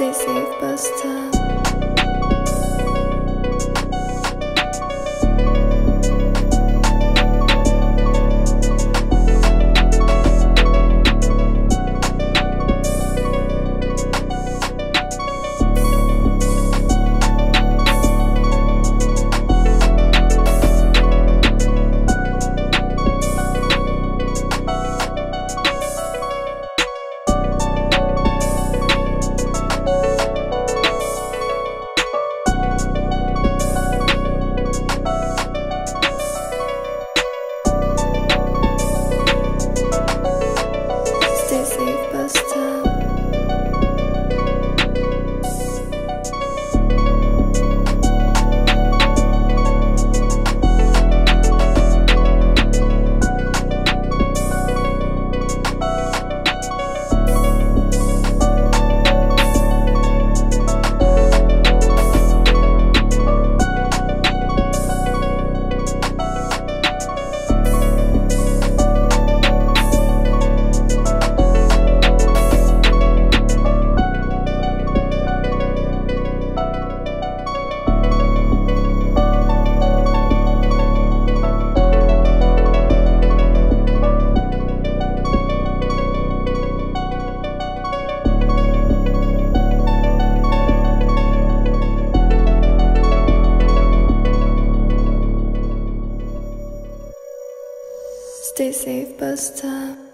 Stay safe, bus stop. Stay safe, bus stop. Uh,